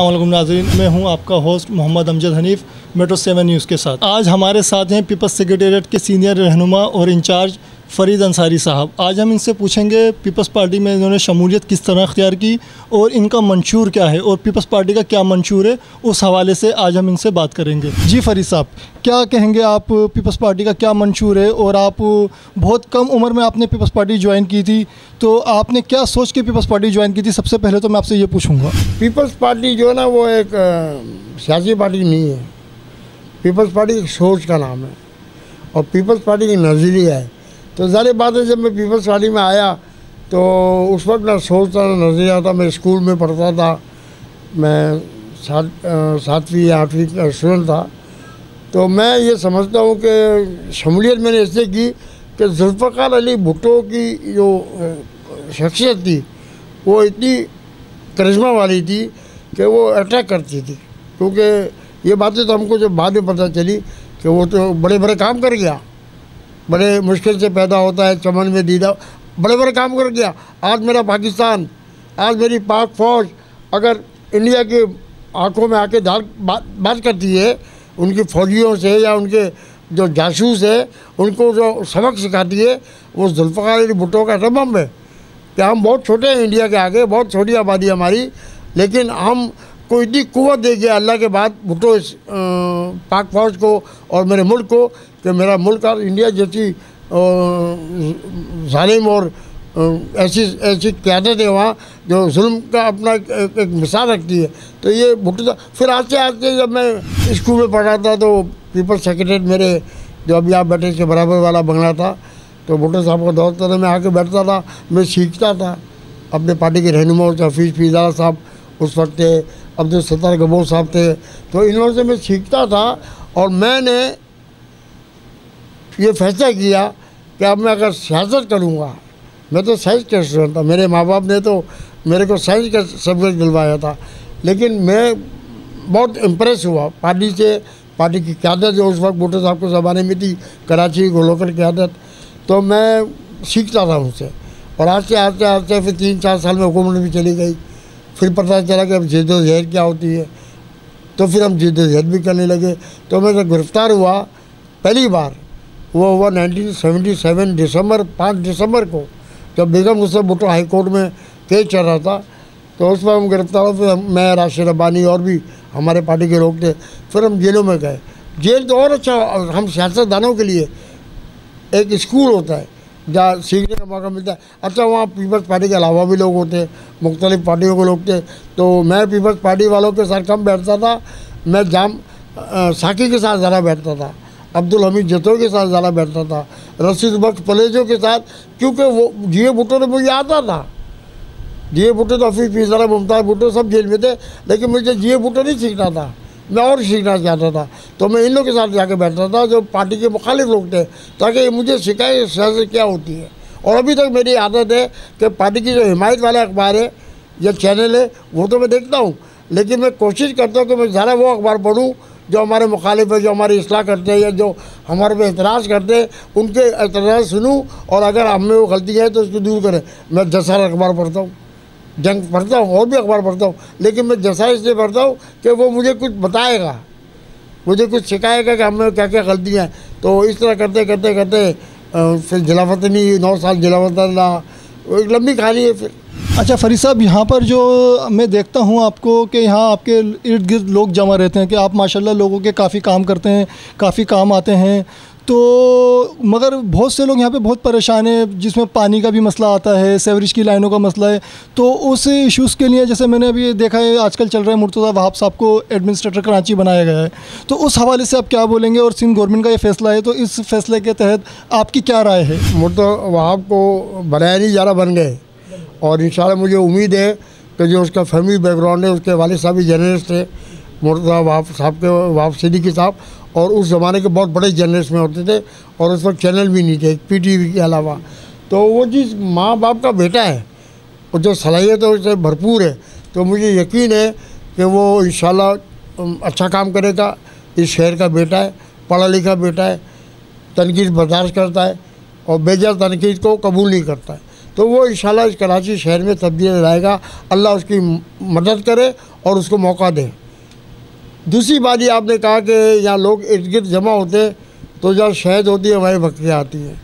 वालेकुम नाजरीन मैं हूँ आपका host Mohammad Amjad Hanif Metro Seven News के साथ। आज हमारे साथ हैं पीपल्स सेक्रेटेरिएट के सीनियर रहनुमा और इंचार्ज फ़रीद अंसारी साहब। आज हम इनसे पूछेंगे, पीपल्स पार्टी में इन्होंने शमूलियत किस तरह अख्तियार की और इनका मंशूर क्या है और पीपल्स पार्टी का क्या मंशूर है, उस हवाले से आज हम इनसे बात करेंगे। जी फरीद साहब, क्या कहेंगे आप पीपल्स पार्टी का क्या मंशूर है और आप बहुत कम उम्र में आपने पीपल्स पार्टी ज्वाइन की थी तो आपने क्या सोच के पीपल्स पार्टी ज्वाइन की थी? सबसे पहले तो मैं आपसे ये पूछूँगा। पीपल्स पार्टी जो है ना, वो एक सियासी पार्टी नहीं है। पीपल्स पार्टी एक सोच का नाम है और पीपल्स पार्टी की नज़रिया है। तो ज़ाहिर बात है, जब मैं पीपल्स पार्टी में आया तो उस वक्त ना सोचता ना नज़रिया था, मैं स्कूल में पढ़ता था। मैं सात सातवीं या आठवीं का स्टूडेंट था। तो मैं ये समझता हूँ कि शमूलियत मैंने इससे की कि जुल्फ़ार अली भुट्टो की जो शख्सियत थी, वो इतनी करिश्मा वाली थी कि वो अटैक करती थी। क्योंकि ये बातें तो हमको जब बाद में पता चली कि वो तो बड़े बड़े काम कर गया। बड़े मुश्किल से पैदा होता है, चमन में दीदा। बड़े बड़े काम कर गया। आज मेरा पाकिस्तान, आज मेरी पाक फौज अगर इंडिया के आँखों में आके दाल बात बात करती है, उनकी फौजियों से या उनके जो जासूस है, उनको जो सबक सिखाती है, वो जुल्फ़ार अली भुट्टो का सबम है। कि हम बहुत छोटे हैं इंडिया के आगे, बहुत छोटी आबादी हमारी, लेकिन हम को इतनी कुत दे गया अल्लाह के बाद भुट्टो इस पाक फौज को और मेरे मुल्क को कि मेरा मुल्क और इंडिया जैसी ालिम और ऐसी ऐसी क्यादत वहाँ जो जुल्म का अपना एक, एक, एक मिसाल रखती है। तो ये भुट्टो फिर आते आते जब मैं स्कूल में पढ़ा था तो पीपल सेक्रेटरी मेरे जो अभी आप बैठे के बराबर वाला बंगला था तो भुट्टो साहब का दौर था तो मैं आके बैठता था मैं सीखता था। अपने पार्टी के रहनुमा से हफीज़ फिजारा साहब उस वक्त थे अब्दुल सत्तार गबोर साहब थे तो इन लोगों से मैं सीखता था और मैंने ये फैसला किया कि अब मैं अगर सियासत करूँगा, मैं तो साइंस का स्टूडेंट था, मेरे माँ बाप ने तो मेरे को साइंस का सब्जेक्ट दिलवाया था। लेकिन मैं बहुत इम्प्रेस हुआ, पार्टी से, पार्टी की क्यादत जो उस वक्त भुट्टो साहब के ज़माने में थी, कराची को लोकल क्यादत तो मैं सीखता था उनसे। और आस्ते आस्ते आस्ते फिर तीन, चार साल में हुकूमत भी चली गई। फिर पता चला कि अब जद्दोजहद क्या होती है। तो फिर हम जद्दोजहद भी करने लगे। तो मैं जब गिरफ़्तार हुआ, पहली बार वो हुआ 1977 दिसंबर 5 दिसंबर को, जब बेगम हुसैन भुट्टो हाई कोर्ट में केस चल रहा था तो उस पर हम गिरफ़्तार फिर मैं, राशिद रब्बानी और भी हमारे पार्टी के लोग थे, फिर हम जेलों में गए। जेल तो और अच्छा हम सियासतदानों के लिए एक स्कूल होता है, जहाँ सीखने का मौका मिलता है। अच्छा वहाँ पीपल्स पार्टी के अलावा भी लोग होते, मुख्तलिफ़ पार्टियों के लोग थे तो मैं पीपल्स पार्टी वालों के साथ कम बैठता था, मैं जाम साकी के साथ ज़्यादा बैठता था। अब्दुल हमीद जतो के साथ ज़्यादा बैठता था, रशीद बख्श पलेजो के साथ, क्योंकि वो जिए भुट्टो ने मुझे आता था जिए भुट्टो तो हफीज़ फिजरा मुमताज़ भुट्टो सब जेल में थे, लेकिन मुझे जिए भुट्टो नहीं सीखना था, मैं और सीखना चाहता था। तो मैं इन लोग के साथ जाके बैठता था, जो पार्टी के मुखालिफ लोग थे, ताकि मुझे सिखाए सियासत क्या होती है। और अभी तक मेरी आदत है कि पार्टी की जो हिमायत वाले अखबार है, या चैनल है, वो तो मैं देखता हूँ। लेकिन मैं कोशिश करता हूँ कि मैं ज़्यादा वो अखबार पढ़ूँ जो हमारे मुखालिफ है, जो हमारी असलाह करते हैं या जो हमारे पे एतराज़ करते हैं, उनके एतराज़ सुनूँ और अगर हम में वो गलती है तो उसको दूर करें। मैं साल अखबार पढ़ता हूँ, जंग पढ़ता हूँ, और भी अखबार पढ़ता हूँ, लेकिन मैं जैसा इसलिए पढ़ता हूँ कि वो मुझे कुछ बताएगा, मुझे कुछ सिखाएगा कि हमें क्या क्या गलतियाँ हैं। तो इस तरह करते करते करते फिर जिलावतनी नौ साल जिलावतन रहा वो एक लंबी कहानी है फिर। अच्छा फरीद साहब, यहाँ पर जो मैं देखता हूँ आपको कि यहाँ आपके इर्द गिर्द लोग जमा रहते हैं, कि आप माशाल्लाह लोगों के काफ़ी काम करते हैं, काफ़ी काम आते हैं तो मगर बहुत से लोग यहाँ पे बहुत परेशान हैं, जिसमें पानी का भी मसला आता है सेवरेज की लाइनों का मसला है। तो उस इश्यूज़ के लिए जैसे मैंने अभी देखा है, आजकल चल रहा है मुर्तज़ा वहाब साहब को एडमिनिस्ट्रेटर कराची बनाया गया है। तो उस हवाले से आप क्या बोलेंगे और सिंध गवर्नमेंट का ये फैसला है तो इस फैसले के तहत आपकी क्या राय है? मुर्तो वहाब को बनाया नहीं ज़्यादा बन गए। और इंशाल्लाह मुझे उम्मीद है कि जो उसका फैमिली बैकग्राउंड है, उसके वाले साहब भी जर्नलिस्ट थे मुर्तज़ा वहाब साहब के, वहाब सिद्दीकी साहब। और उस ज़माने के बहुत बड़े जर्नलिस्ट में होते थे और उस वक्त चैनल भी नहीं थे पी टी वी के अलावा। तो वो जिस माँ बाप का बेटा है और जो सलाहियत है उससे भरपूर है। तो मुझे यकीन है कि वो इन अच्छा काम करेगा, इस शहर का बेटा है पढ़ा लिखा बेटा है, तनकीद बर्दाश्त करता है और बेजा तनकीद को कबूल नहीं करता है। तो वो इन इस कराची शहर में तब्दील लाएगा। अल्लाह उसकी मदद करे और उसको मौका दे। दूसरी बात ये आपने कहा कि यहाँ लोग इर्द गिर्द जमा होते हैं तो जहाँ शहद होती है वहीं बकरियाँ आती हैं।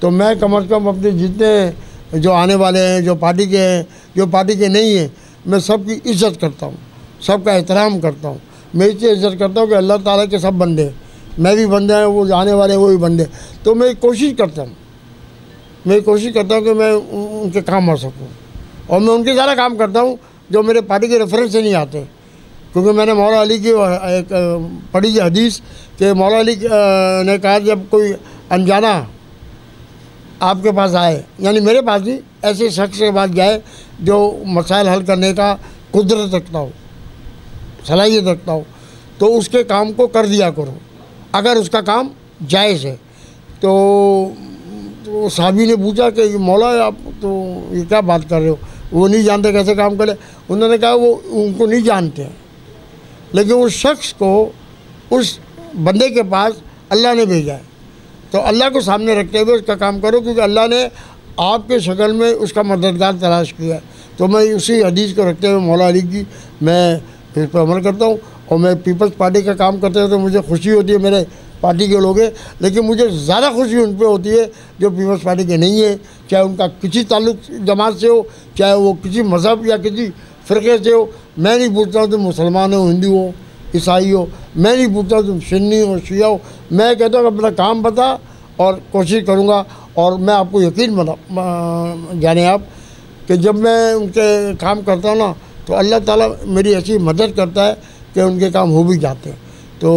तो मैं कम अज़ कम अपने जितने जो आने वाले हैं, जो पार्टी के हैं, जो पार्टी के नहीं हैं, मैं सबकी इज़्ज़त करता हूँ, सबका एहतराम करता हूँ। मैं इसलिए इज़्ज़त करता हूँ कि अल्लाह ताला के सब बंदे मैं भी बंदे हैं, वो आने वाले वो भी बंदे तो मैं कोशिश करता हूँ, मैं कोशिश करता हूँ कि मैं उनके काम आ सकूँ। और मैं उनके ज़्यादा काम करता हूँ, जो मेरे पार्टी के रेफरेंस से नहीं आते। क्योंकि मैंने मौला अली की एक पढ़ी हदीस कि मौला अली ने कहा जब कोई अनजाना आपके पास आए, यानी मेरे पास भी ऐसे शख्स के पास जाए जो मसाइल हल करने का कुदरत रखता हो, सलाहियत रखता हो तो उसके काम को कर दिया करो। अगर उसका काम जायज़ है तो तो साहबी ने पूछा कि मौला आप तो ये क्या बात कर रहे हो? वो नहीं जानते कैसे काम करे। उन्होंने कहा वो उनको नहीं जानते हैं। लेकिन उस शख्स को उस बंदे के पास अल्लाह ने भेजा है। तो अल्लाह को सामने रखते हुए उसका काम करो, क्योंकि अल्लाह ने आपके शक्ल में उसका मददगार तलाश किया है। तो मैं उसी हदीस को रखते हुए मौला अली की मैं इस पर अमल करता हूँ और मैं पीपल्स पार्टी का काम करते हुए तो मुझे खुशी होती है, मेरे पार्टी के लोग हैं। लेकिन मुझे ज़्यादा खुशी उन पर होती है जो पीपल्स पार्टी के नहीं है, चाहे उनका किसी ताल्लुक जमात से हो, चाहे वो किसी मज़हब या किसी फ़िरके से हो, मैं नहीं पूछता तुम मुसलमान हो, हिंदू हो, ईसाई हो, मैं नहीं पूछता तुम सुन्नी हो, शिया हो। मैं कहता हूँ, अपना काम बता और कोशिश करूँगा और मैं आपको यकीन बना जाने आप, कि जब मैं उनके काम करता हूँ ना तो अल्लाह ताला मेरी ऐसी मदद करता है कि उनके काम हो भी जाते हैं। तो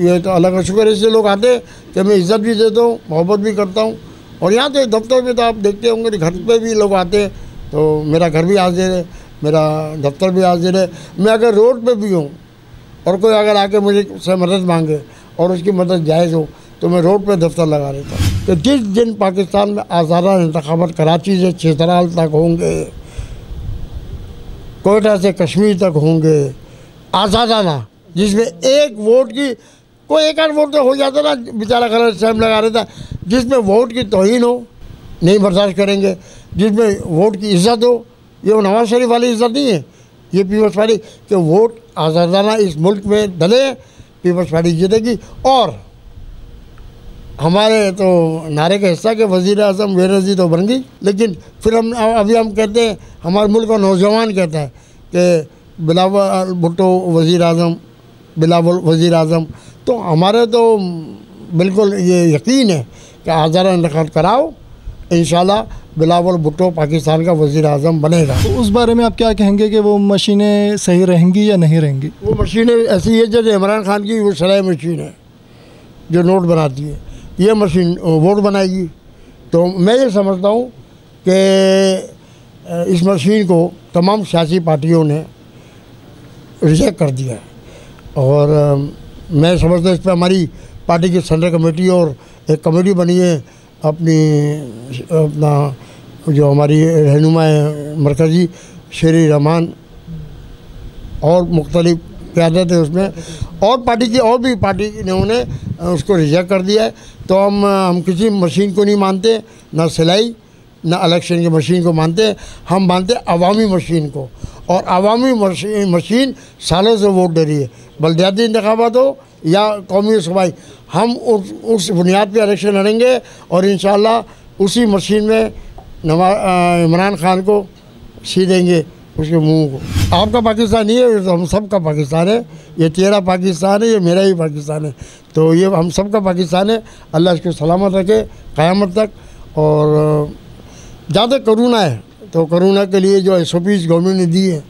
ये तो अल्लाह का शुक्र ऐसे लोग आते हैं कि मैं इज़्ज़त भी देता हूँ, मोहब्बत भी करता हूँ। और यहाँ तो दफ्तर में तो आप देखते होंगे घर पे भी लोग आते हैं तो मेरा घर भी हाजिर है। मेरा दफ्तर भी हाजिर है मैं अगर रोड पे भी हूँ और कोई अगर आके मुझे से मदद मांगे और उसकी मदद जायज़ हो तो मैं रोड पे दफ्तर लगा देता हूँ। तो जिस दिन पाकिस्तान में आज़ादा इंतबात कराची से छेतराल तक होंगे, कोयटा से कश्मीर तक होंगे आज़ादाना जिसमें एक वोट की, कोई एक आध वोट तो हो जाता ना, बेचारा गलत टाइम लगा रहता, जिसमें वोट की तोहन हो, नहीं बर्दाश्त करेंगे, जिसमें वोट की इज़्ज़त हो ये नवाज़ शरीफ वाली इज़्ज़त नहीं है। ये पीपल्स पार्टी के वोट आज़ादाना इस मुल्क में डले, पीपल्स पार्टी जीतेगी। और हमारे तो नारे का हिस्सा के वज़ीर अजम बेनजी तो बन गई, लेकिन फिर हम अभी हम कहते हैं, हमारे मुल्क का नौजवान कहता है कि बिलावल भुट्टो वज़ी अजम बिलावल वज़ी अजम तो हमारे तो बिल्कुल ये यकीन है कि आज़ारा इंतखब कराओ। इन बिलावल भुट्टो पाकिस्तान का वज़ी अजम बनेगा। तो उस बारे में आप क्या कहेंगे कि वो मशीनें सही रहेंगी या नहीं रहेंगी? वो मशीनें ऐसी है जैसे इमरान खान की वो सराय मशीन है जो नोट बनाती है। ये मशीन वोट बनाएगी। तो मैं ये समझता हूँ कि इस मशीन को तमाम सियासी पार्टियों ने रिजेक्ट कर दिया है। और मैं समझता हूँ इस पर हमारी पार्टी की सेंट्रल कमेटी और एक कमेटी बनी है अपनी, अपना जो हमारी रहनुमा मरकज़ी, शेरी रहमान, और मुख्तलिफ़ क्यादत है उसमें। और पार्टी की, और भी पार्टी ने उन्हें उसको रिजेक्ट कर दिया है। तो हम हम किसी मशीन को नहीं मानते, ना सिलाई, ना इलेक्शन की मशीन को मानते, हम मानते अवामी मशीन को। और अवामी मशीन मशीन सालों से वोट दे रही है। बल्दियाती इंतबात हो या कौमी सबाई हम उस उस बुनियाद पर इलेक्शन लड़ेंगे और इन उसी मशीन में इमरान खान को सी देंगे उसके मुँह को। आपका पाकिस्तान नहीं है तो हम सब का पाकिस्तान है। ये तेरा पाकिस्तान है, ये मेरा ही पाकिस्तान है। तो ये हम सब का पाकिस्तान है। अल्लाह इसको सलामत रखे, क़्यामत तक और ज़्यादा करोना है। तो करोना के लिए जो एस ओ गवर्नमेंट ने दी है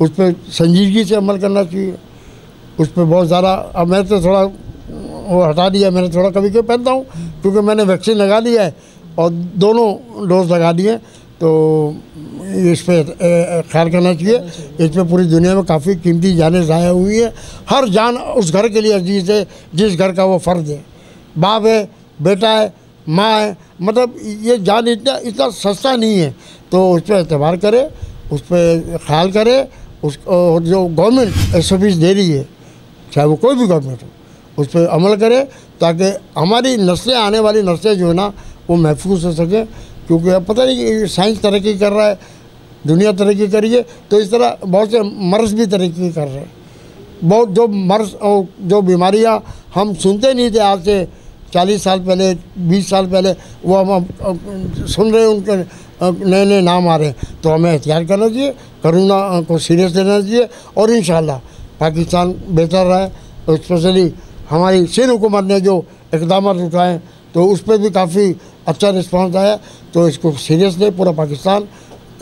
उस पर संजीदगी से अमल करना चाहिए। उस पर बहुत ज़्यादा, अब मैं तो थोड़ा, वो हटा दिया, मैंने थोड़ा कभी कभी पहनता हूँ? क्योंकि मैंने वैक्सीन लगा लिया है और दोनों डोज लगा दिए तो इस पर ख्याल करना चाहिए। इस पर पूरी दुनिया में काफ़ी कीमती जानें ज़ाया हुई हैं। हर जान उस घर के लिए अज़ीज़ है, जिस घर का वो फ़र्ज़ है। बाप है, बेटा है, माँ है मतलब ये जान इतना इतना सस्ता नहीं है। तो उस पर एतबार करे, उस पर ख्याल करे, उस जो गवर्नमेंट एस दे रही है, चाहे वो कोई भी गवर्नमेंट हो, उस पर अमल करे ताकि हमारी नस्लें, आने वाली नस्लें जो है ना, वो महफूज हो सके। क्योंकि अब पता नहीं कि साइंस तरक्की कर रहा है, दुनिया तरक्की कर रही है तो इस तरह बहुत से मर्ज भी तरक्की कर रहे हैं। बहुत जो मर्ज जो बीमारियाँ हम सुनते नहीं थे आज से चालीस साल पहले, बीस साल पहले, वो हम सुन रहे हैं उनके नए नए नाम आ रहे हैं। तो हमें एहतियात करना चाहिए करोना को सीरियस लेना चाहिए और इन पाकिस्तान बेहतर रहे। स्पेशली हमारी सिंध हुकूमत ने जो इकदाम उठाए तो उस पर भी काफ़ी अच्छा रिस्पॉन्स आया। तो इसको सीरियस ले, पूरा पाकिस्तान,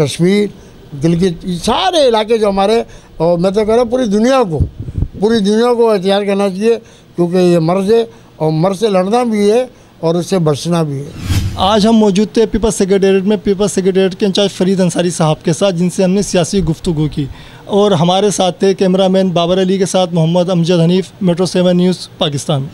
कश्मीर गिलगित सारे इलाके जो हमारे, और मैं तो कह रहा हूँ पूरी दुनिया को, पूरी दुनिया को एहतियात करना चाहिए, क्योंकि ये मर्ज है। और मर से लड़ना भी है और उससे बचना भी है। आज हम मौजूद थे पीपल्स सेक्रेटेरिएट में। पीपल्स सेक्रेटेरिएट के इंचार्ज फरीद अंसारी साहब के साथ, जिनसे हमने सियासी गुफ्तु की। और हमारे साथ थे कैमरामैन बाबर अली के साथ Mohammad Amjad Hanif, Metro Seven News, Pakistan.